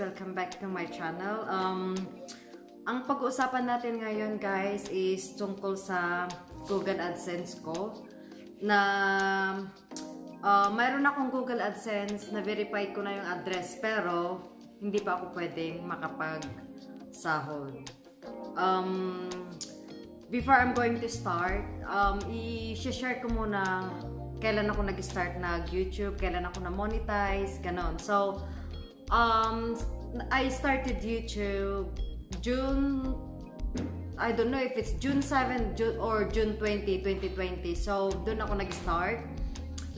Welcome back to my channel. Um, ang pag-uusapan natin ngayon guys is tungkol sa Google AdSense ko na uh, mayroon akong Google AdSense na verify ko na yung address pero hindi pa ako pwedeng makapag-sahod. Um, before I'm going to start, um, i-share ko muna kailan ako nag-start nag-YouTube, kailan ako na-monetize, ganon. So, um, I started YouTube June, I don't know if it's June 7 June, or June 20, 2020. So, doon ako nag-start.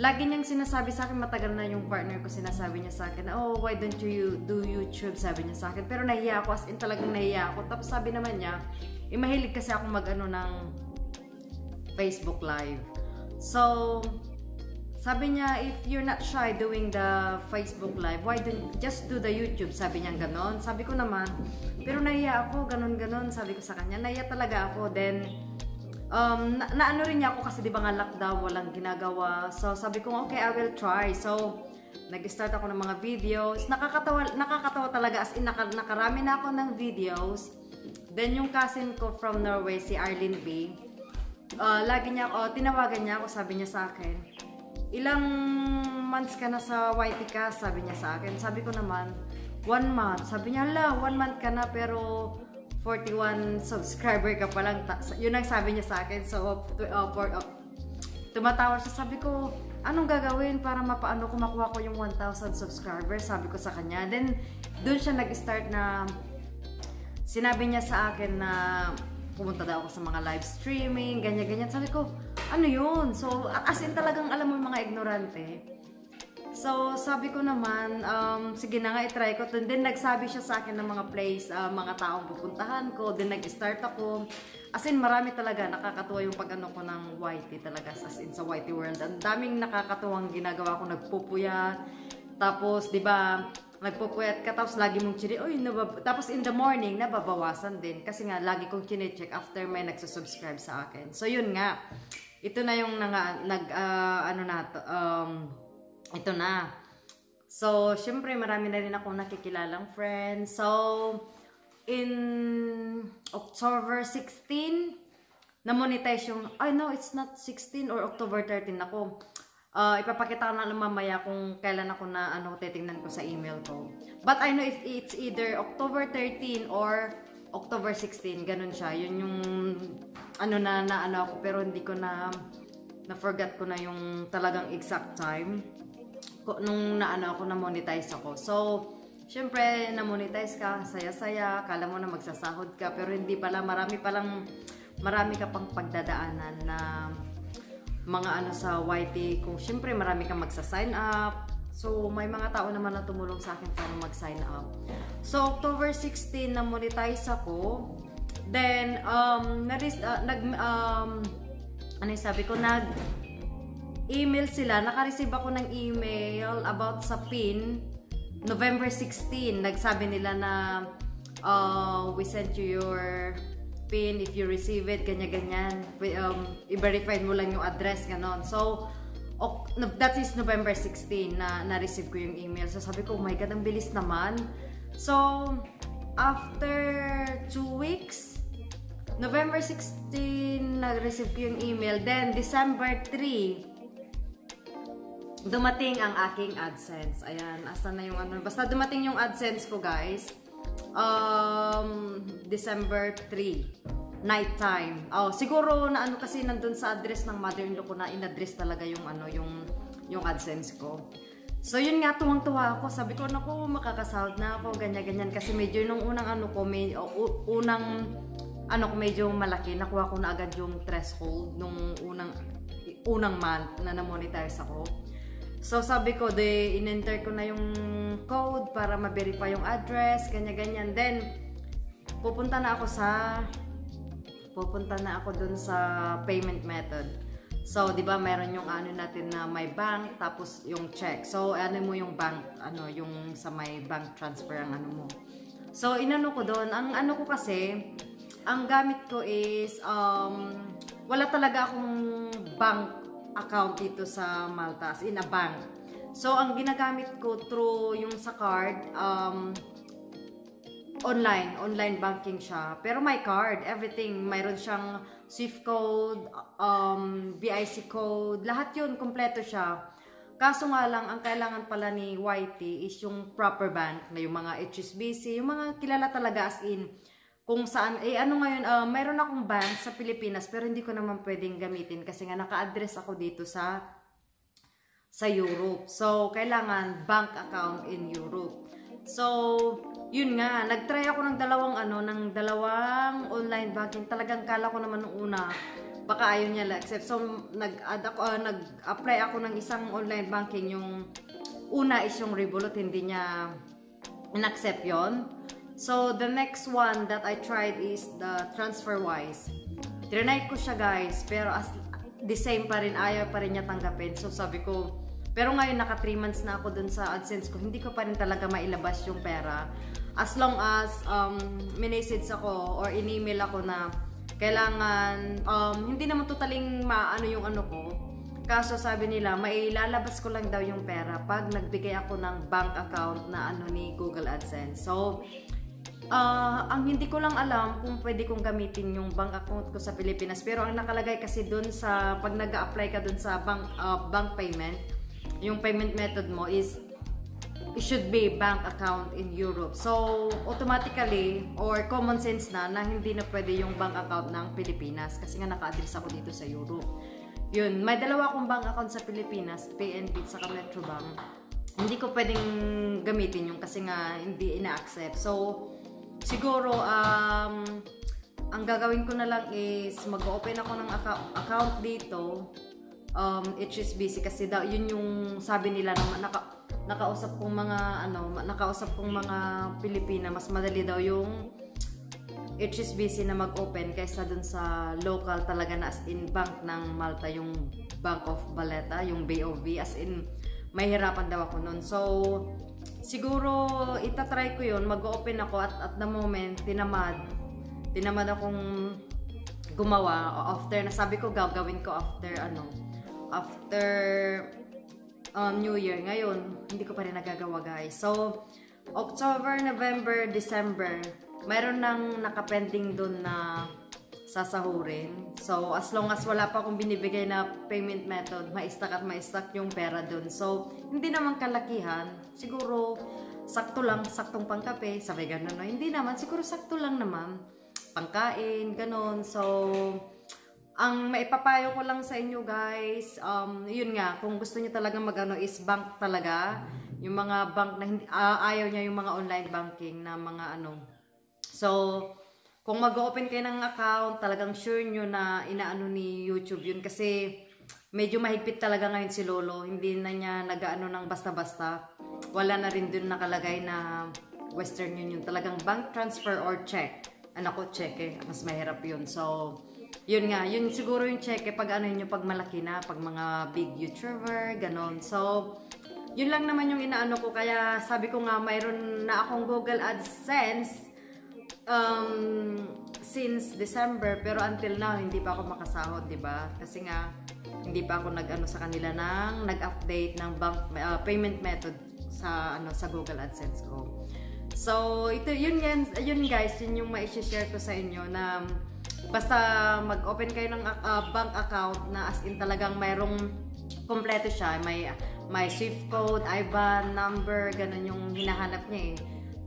Lagi niyang sinasabi sa akin, matagal na yung partner ko sinasabi niya sa akin, oh, why don't you do YouTube? Sabi niya sa akin. Pero nahiya ako, as in talagang nahiya ako. Tapos sabi naman niya, eh, mahilig kasi ako mag-ano ng Facebook Live. So, sabi niya, if you're not shy doing the Facebook Live, why don't just do the YouTube? Sabi niya ganon. Sabi ko naman, pero nahiya ako, ganon-ganon. Sabi ko sa kanya, nahiya talaga ako. Then, um, na, na ano rin niya ako kasi di ba nga lockdown, walang ginagawa. So, sabi ko, okay, I will try. So, nag-start ako ng mga videos. Nakakatawa, nakakatawa talaga as in naka, nakarami na ako ng videos. Then, yung cousin ko from Norway, si Arlene B, uh, lagi niya, oh, tinawagan niya ako, sabi niya sa akin, ilang months ka na sa YT ka? Sabi niya sa akin. Sabi ko naman, one month. Sabi niya, la, one month ka na pero 41 subscriber ka pa lang. Yun ang sabi niya sa akin. So, uh, for, uh, tumatawa siya. Sabi ko, anong gagawin para mapaano ko makuha ko yung 1,000 subscribers? Sabi ko sa kanya. Then, dun siya nag-start na sinabi niya sa akin na pumunta daw ako sa mga live streaming, ganyan-ganyan. Sabi ko, ano yun? So, as in talagang alam mo mga ignorante. So, sabi ko naman, um, sige na nga, itry ko. Then, nagsabi siya sa akin ng mga place, uh, mga taong pupuntahan ko. Then, nag-start ako. As in, marami talaga. Nakakatuwa yung pag-ano ko ng YT talaga. As in, sa YT world. Ang daming nakakatuwang ginagawa ko. Nagpupuya. Tapos, di ba, nagpupuyat ka, tapos lagi mong chine, oy, nabab tapos in the morning, nababawasan din. Kasi nga, lagi kong chine-check after may nagsusubscribe sa akin. So, yun nga. Ito na yung nang, nag, uh, ano na, to, um, ito na. So, syempre, marami na rin akong nakikilalang friends. So, in October 16, na-monetize yung, ay no, it's not 16 or October 13 ako Uh, ipapakita ko na mamaya kung kailan ako na ano titingnan ko sa email ko. But I know if it's either October 13 or October 16, ganun siya. Yun yung ano na na ano ako pero hindi ko na na forget ko na yung talagang exact time nung naano ako na monetize ako. So, syempre na monetize ka, saya-saya, kala mo na magsasahod ka pero hindi pala marami palang marami ka pang pagdadaanan na mga ano sa YT, kung syempre marami kang magsa-sign up. So, may mga tao naman na tumulong sa akin para mag-sign up. So, October 16 na monetize ako. Then, um, naris, uh, nag, um, ano sabi ko, nag, email sila, naka-receive ako ng email about sa PIN, November 16, nagsabi nila na, uh, we sent you your pin, if you receive it, ganyan-ganyan. Um, i-verify mo lang yung address, ganon. So, oh, that is November 16 na na-receive ko yung email. So, sabi ko, oh my God, ang bilis naman. So, after two weeks, November 16, na-receive ko yung email. Then, December 3, dumating ang aking AdSense. Ayan, asa na yung ano. Basta dumating yung AdSense ko, guys um, December 3 night time. Oh, siguro na ano kasi nandun sa address ng mother-in-law ko na in-address talaga yung ano yung yung AdSense ko. So yun nga tuwang-tuwa ako. Sabi ko nako makakasahod na ako ganyan-ganyan kasi medyo nung unang ano ko may uh, unang ano ko medyo malaki nakuha ko na agad yung threshold nung unang unang month na na-monetize ako. So, sabi ko, de, in-enter ko na yung code para ma-verify yung address, ganyan-ganyan. Then, pupunta na ako sa, pupunta na ako dun sa payment method. So, di ba, meron yung ano natin na may bank, tapos yung check. So, ano mo yung bank, ano, yung sa may bank transfer ang ano mo. So, inano ko doon. Ang ano ko kasi, ang gamit ko is, um, wala talaga akong bank account dito sa Malta, as in a bank. So, ang ginagamit ko through yung sa card, um, online, online banking siya. Pero may card, everything. Mayroon siyang SWIFT code, um, BIC code, lahat yun, kompleto siya. Kaso nga lang, ang kailangan pala ni YT is yung proper bank na yung mga HSBC, yung mga kilala talaga as in kung saan, eh ano ngayon, uh, mayroon akong bank sa Pilipinas pero hindi ko naman pwedeng gamitin kasi nga naka-address ako dito sa sa Europe. So, kailangan bank account in Europe. So, yun nga, nagtry ako ng dalawang ano, ng dalawang online banking. Talagang kala ko naman nung una, baka ayaw niya accept. So, nag-add ako, uh, nag-apply ako ng isang online banking. Yung una is yung Revolut, hindi niya in-accept yon So, the next one that I tried is the TransferWise. Trinay ko siya guys, pero as the same pa rin, ayaw pa rin niya tanggapin. So, sabi ko, pero ngayon naka 3 months na ako dun sa AdSense ko, hindi ko pa rin talaga mailabas yung pera. As long as um, minessage ako or in-email ako na kailangan, um, hindi naman totaling maano yung ano ko. Kaso sabi nila, mailalabas ko lang daw yung pera pag nagbigay ako ng bank account na ano ni Google AdSense. So, Uh, ang hindi ko lang alam kung pwede kong gamitin yung bank account ko sa Pilipinas. Pero ang nakalagay kasi dun sa, pag nag apply ka dun sa bank, uh, bank payment, yung payment method mo is, it should be bank account in Europe. So, automatically, or common sense na, na hindi na pwede yung bank account ng Pilipinas. Kasi nga naka-address ako dito sa Europe. Yun, may dalawa akong bank account sa Pilipinas, PNB at saka Metrobank. Hindi ko pwedeng gamitin yung kasi nga hindi ina-accept. So, siguro, um, ang gagawin ko na lang is mag-open ako ng account, account dito. Um, HSBC kasi daw yun yung sabi nila na naka, nakausap kong mga ano nakausap kong mga Pilipina mas madali daw yung HSBC na mag-open kaysa dun sa local talaga na as in bank ng Malta yung Bank of Valletta yung BOV as in mahirapan daw ako nun. So siguro itatry ko yun, mag-open ako at at the moment, tinamad. Tinamad akong gumawa after, nasabi ko gagawin ko after ano, after um, New Year. Ngayon, hindi ko pa rin nagagawa guys. So, October, November, December, mayroon nang nakapending doon na sasahurin. So, as long as wala pa akong binibigay na payment method, ma-stack at ma-stack yung pera dun. So, hindi naman kalakihan. Siguro, sakto lang, saktong pangkape, sabay ganun. No? Hindi naman, siguro sakto lang naman. Pangkain, ganun. So, ang maipapayo ko lang sa inyo guys, um, yun nga, kung gusto niyo talaga magano is bank talaga. Yung mga bank na hindi, uh, ayaw niya yung mga online banking na mga ano. So, kung mag-open kayo ng account, talagang sure nyo na inaano ni YouTube yun. Kasi medyo mahigpit talaga ngayon si Lolo. Hindi na niya nag-ano ng basta-basta. Wala na rin dun nakalagay na Western Union. Talagang bank transfer or check. Ano ko, check eh. Mas mahirap yun. So, yun nga. Yun siguro yung check eh. Pag ano yun pag malaki na. Pag mga big YouTuber, ganon. So, yun lang naman yung inaano ko. Kaya sabi ko nga, mayroon na akong Google AdSense um, since December pero until now hindi pa ako makasahod, 'di ba? Kasi nga hindi pa ako nag-ano sa kanila nang nag-update ng bank uh, payment method sa ano sa Google AdSense ko. So, ito yun yan, yun guys, yun yung ma-share ko sa inyo na basta mag-open kayo ng uh, bank account na as in talagang mayroong kompleto siya, may may SWIFT code, IBAN number, ganun yung hinahanap niya eh.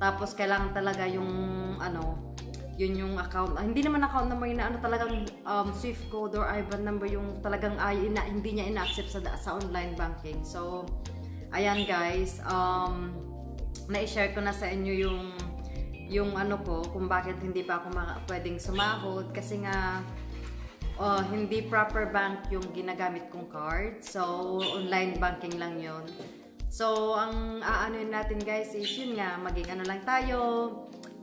Tapos kailangan talaga yung ano, yun yung account. Hindi naman account number na ano talagang um, Swift code or IBAN number yung talagang ay, ina, hindi niya ina-accept sa, sa online banking. So, ayan guys, um, na-share ko na sa inyo yung yung ano ko, kung bakit hindi pa ako pwedeng sumahod kasi nga uh, hindi proper bank yung ginagamit kong card. So, online banking lang yon So, ang aanoin natin guys is yun nga, maging ano lang tayo,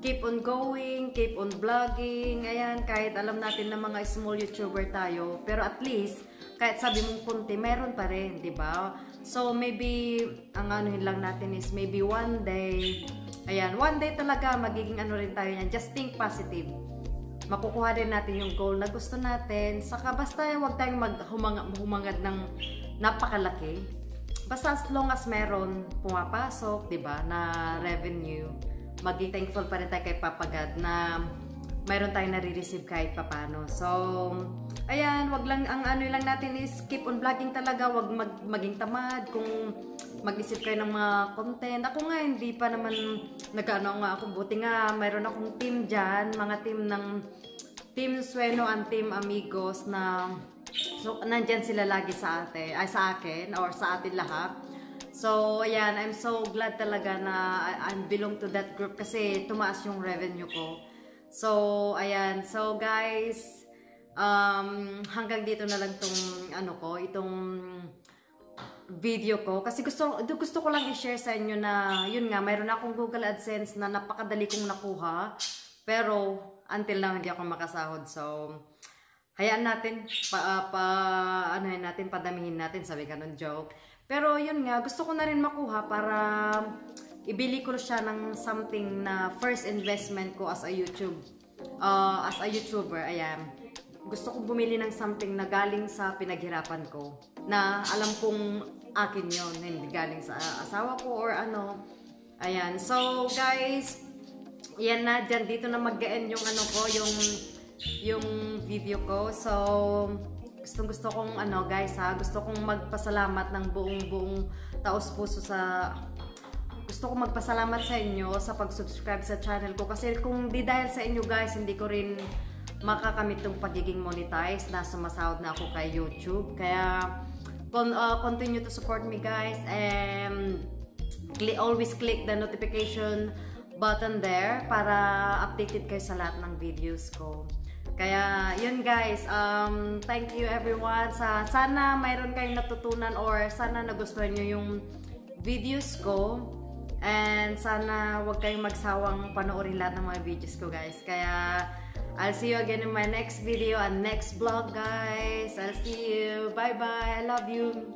keep on going, keep on vlogging, ayan, kahit alam natin na mga small YouTuber tayo, pero at least, kahit sabi mong kunti, meron pa rin, di ba? So, maybe, ang anuhin lang natin is, maybe one day, ayan, one day talaga, magiging ano rin tayo yan, just think positive. Makukuha din natin yung goal na gusto natin, saka basta huwag tayong maghumangad ng napakalaki. Basta as long as meron pumapasok, di ba, na revenue, maging thankful pa rin tayo kay Papa God na mayroon tayong nare-receive kahit papano. So, ayan, wag lang, ang ano lang natin is keep on vlogging talaga, wag mag, maging tamad kung mag-isip kayo ng mga content. Ako nga, hindi pa naman nag-ano nga ako, buti nga, mayroon akong team dyan, mga team ng Team Sueno and Team Amigos na so, nandyan sila lagi sa ate, ay sa akin or sa atin lahat. So, ayan, I'm so glad talaga na I, belong to that group kasi tumaas yung revenue ko. So, ayan. So, guys, um, hanggang dito na lang tong ano ko, itong video ko. Kasi gusto, gusto ko lang i-share sa inyo na, yun nga, mayroon akong Google AdSense na napakadali kong nakuha. Pero, until now, hindi ako makasahod. So, hayaan natin, pa, uh, pa ano natin, padamihin natin, sabi ka ng joke. Pero, yun nga, gusto ko na rin makuha para ibili ko siya ng something na first investment ko as a YouTube. Uh, as a YouTuber, ayan. Gusto kong bumili ng something na galing sa pinaghirapan ko. Na alam kong akin yon hindi galing sa asawa ko or ano. Ayan. So, guys, yan na, dyan, dito na mag-end yung ano ko, yung, yung video ko. So, gustong gusto kong ano guys ha, gusto kong magpasalamat ng buong buong taos puso sa gusto ko magpasalamat sa inyo sa pag-subscribe sa channel ko kasi kung di dahil sa inyo guys, hindi ko rin makakamit tong pagiging monetize na sumasahod na ako kay YouTube. Kaya con uh, continue to support me guys and cl always click the notification button there para updated kayo sa lahat ng videos ko. Kaya, yun guys, um, thank you everyone. Sa, sana mayroon kayong natutunan or sana nagustuhan nyo yung videos ko. And sana wag kayong magsawang panoorin lahat ng mga videos ko guys. Kaya I'll see you again in my next video and next vlog guys. I'll see you. Bye bye. I love you.